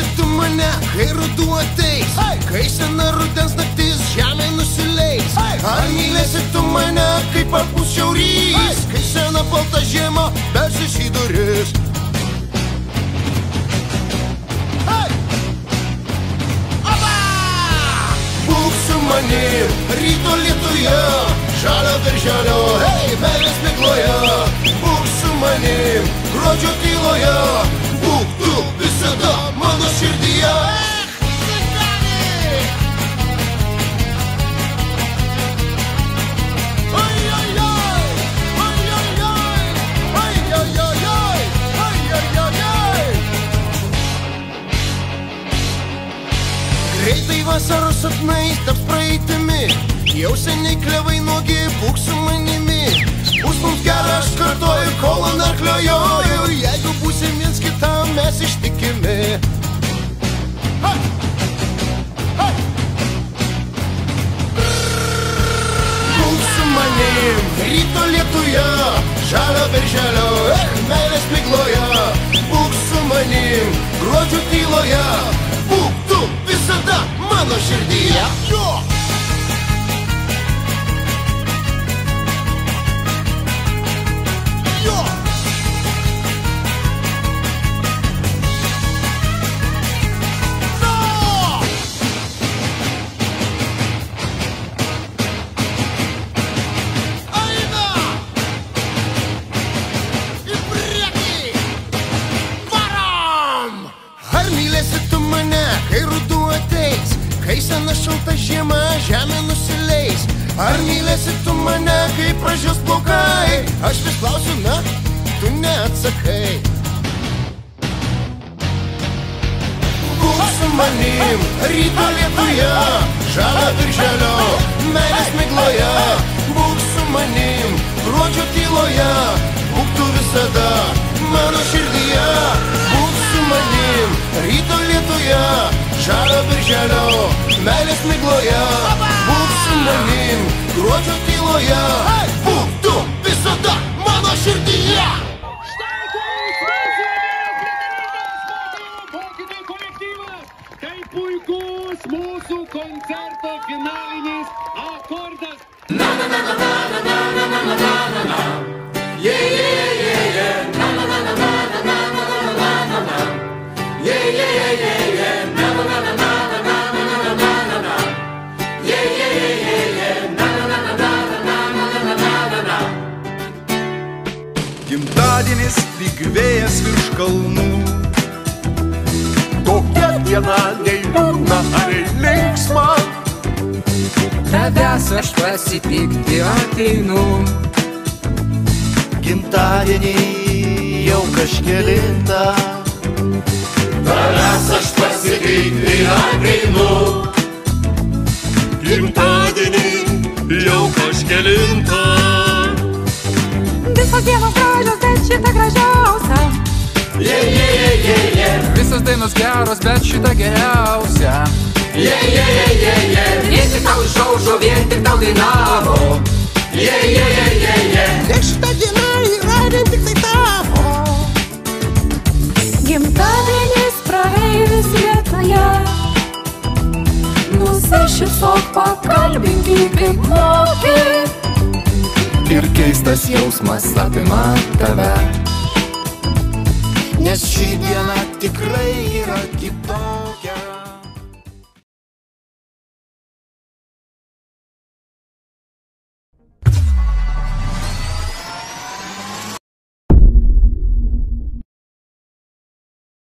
Mylėsi tu mane, kai ruduo ateis? Kai sena rudens naktis žemė nusileis? Ar mylėsi tu mane, kai papus šiaurys? Kai sena balta žiema belsis į duris? Hey! Būk su manim ryto lietuje, žalio darželio, hei, meilės migloje. Būk su manim gruodžio tyloje, būk tu visada širdyje. Greitai vasaros sapnai taps praeitimi Jau seniai klevai nuogi būk ryto lietuje, žalio berželio, eh, meilės migloje, būk su manim, gruodžio tyloje, būk tu visada mano širdyje. Jo! Žiema žemė nusileis? Ar mylėsi tu mane, kai pražios plaukai? Aš vis klausiu, na, tu neatsakai. Būk su manim, ryto lietuje, žalą birželio, meilės migloje. Būk su manim, gruodžio tyloje, būk tu visada mano širdyje. Būk su manim, ryto lietuje, žalą birželio, meilės migloje. Būk su manim, gruodžio tyloje, būk tu visada mano širdyje. Koks mūsų mokytojų kolektyvas! Tai puikus mūsų koncerto finalinis akordas. Gimtadienis lyg vėjas virš kalnų. Tokia diena nei liūdna ar linksma. Tavęs aš pasitikti ateinu Gimtadienį jau kažkelintą. Tavęs aš pasitikti ateinu. Gimtadienį jau kažkelintą. Visos dienos gražios, bet šita gražiausia. Visos dainos geros, bet šita geriausia Vien tik tau išaušo, vien tik tau dainavo. Ir šitą dieną yra vien tik tai tavo. Gimtadienis praeivis lietoje. Nusišypsok, pakalbink kaip moki. Ir keistas jausmas apima tave Nes ši diena tikrai yra kitokia.